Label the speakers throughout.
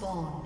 Speaker 1: has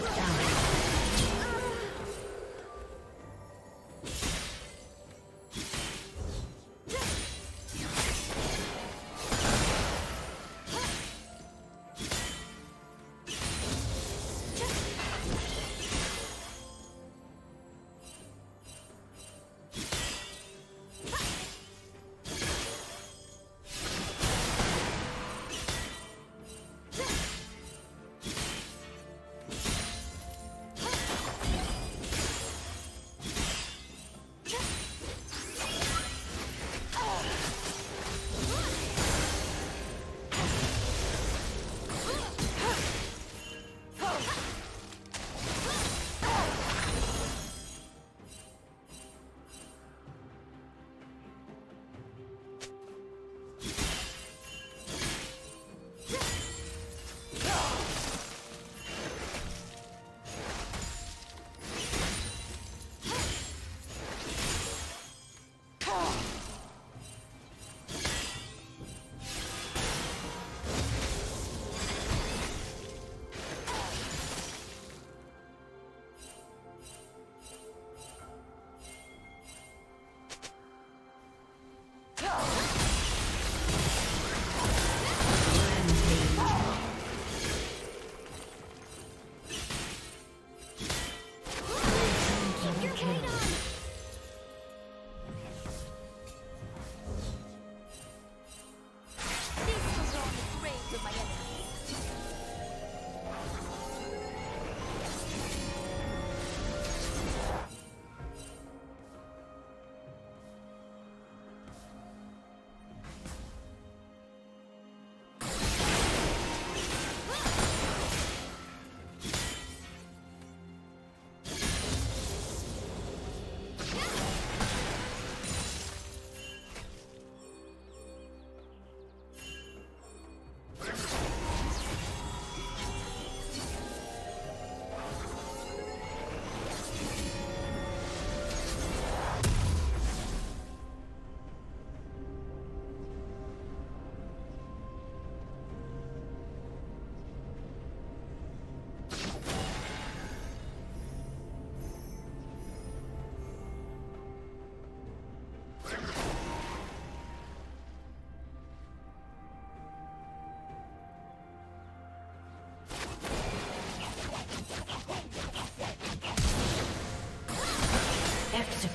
Speaker 1: Shut down.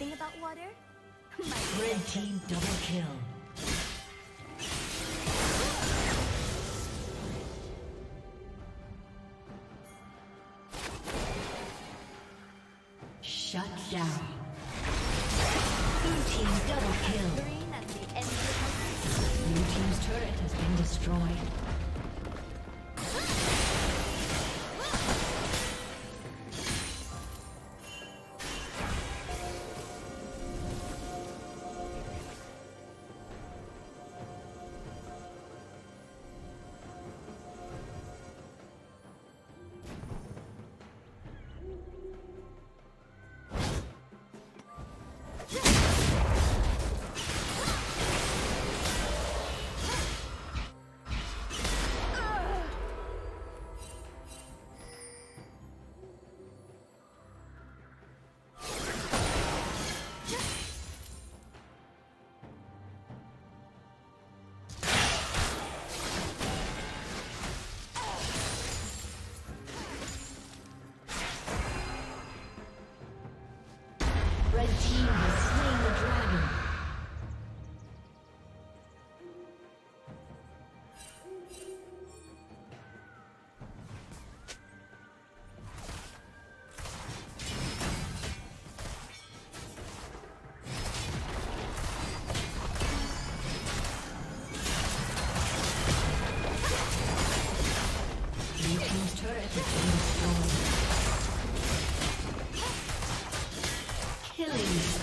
Speaker 1: Anything about water?
Speaker 2: Red team double kill.